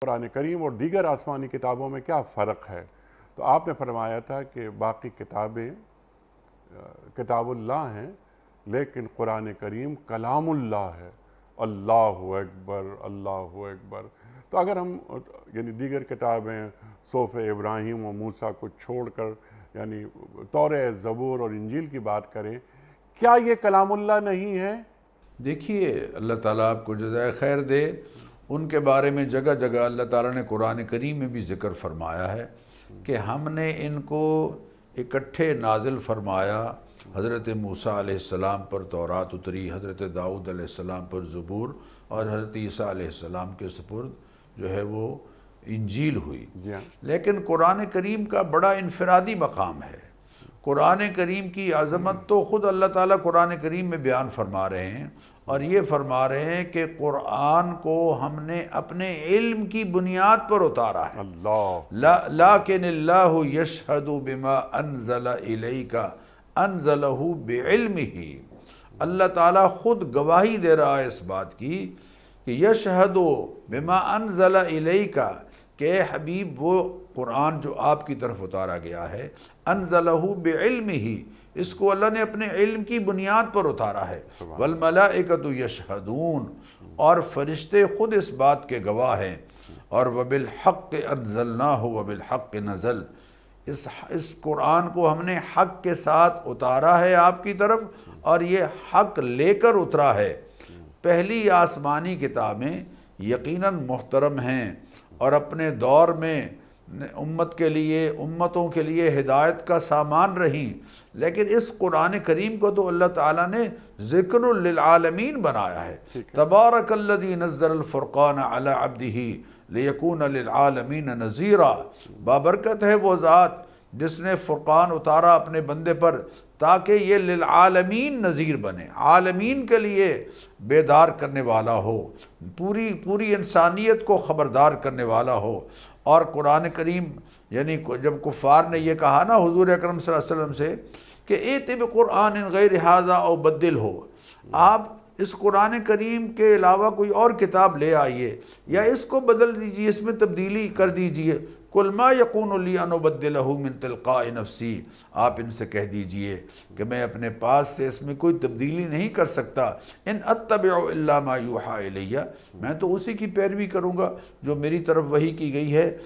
قرآن کریم اور دیگر آسمانی کتابوں میں کیا فرق ہے؟ تو آپ نے فرمایا تھا کہ باقی کتابیں، کتاب اللہ ہیں، لیکن قرآن کریم کلام اللہ ہے۔ اللہ اکبر اللہ اکبر۔ تو اگر ہم یعنی دیگر کتابیں صوف ابراہیم و موسیٰ کو چھوڑ کر یعنی طور زبور اور انجیل کی بات کریں، کیا یہ کلام اللہ نہیں ہے؟ دیکھیے، اللہ تعالیٰ آپ کو جزائے خیر دے۔ ان کے بارے میں جگہ جگہ اللہ تعالیٰ نے قرآن کریم میں بھی ذکر فرمایا ہے کہ ہم نے ان کو اکٹھے نازل فرمایا۔ حضرت موسیٰ علیہ السلام پر تورات اتری حضرت داؤد علیہ السلام پر زبور اور حضرت عیسیٰ علیہ السلام کے سپرد جو ہے وہ انجیل ہوئی۔ جی ہاں۔ لیکن قرآن کریم کا بڑا انفرادی مقام ہے۔ قرآن کریم کی عظمت تو خود اللہ تعالیٰ قرآن کریم میں بیان فرما رہے ہیں اور یہ فرما رہے ہیں کہ قرآن کو ہم نے اپنے علم کی بنیاد پر اتارا ہے۔ اللہ۔ لیکن اللہ یشہد بما انزل الیک انزلہ بعلمہ۔ اللہ تعالیٰ خود گواہی دے رہا ہے اس بات کی کہ یشہد بما انزل الیک کہ اے حبیب وہ قرآن جو آپ کی طرف اتارا گیا ہے انزلہ بعلمہ اس کو اللہ نے اپنے علم کی بنیاد پر اتارا ہے۔ والملائکۃ یشہدون اور فرشتے خود اس بات کے گواہ ہیں۔ اور وبالحق انزلناہ وبالحق نزل۔ اس اس قرآن کو ہم نے حق کے ساتھ اتارا ہے آپ کی طرف اور یہ حق لے کر اترا ہے۔ پہلی آسمانی کتابیں یقیناً محترم ہیں۔ اور اپنے دور میں امت کے لیے امتوں کے لیے ہدایت کا سامان رہیں۔ لیکن اس قرآن کریم کو تو اللہ تعالیٰ نے ذکر للعالمین بنایا ہے۔ تبارک الذی نزل الفرقان علی عبدہ لیکون للعالمین نذیرا۔ بابرکت ہے وہ ذات جس نے فرقان اتارا اپنے بندے پر۔ تاکہ یہ للعالمین نذیر بنے، عالمین کے لیے بیدار کرنے والا ہو، پوری پوری انسانیت کو خبردار کرنے والا ہو۔ اور قرآن کریم یعنی جب کفار نے یہ کہا نا حضور اکرم صلی اللہ علیہ وسلم سے کہ اے قرآن غیر حاضہ او بدل ہو، آپ اس قرآن کریم کے علاوہ کوئی اور کتاب لے آئیے یا اس کو بدل دیجیے، اس میں تبدیلی کر دیجیے۔ کل ما یقون لی ان من تلقاء نفسی، آپ ان سے کہہ دیجیے کہ میں اپنے پاس سے اس میں کوئی تبدیلی نہیں کر سکتا۔ ان اتبع الا ما یوحا الیہ، میں تو اسی کی پیروی کروں گا جو میری طرف وہی کی گئی ہے۔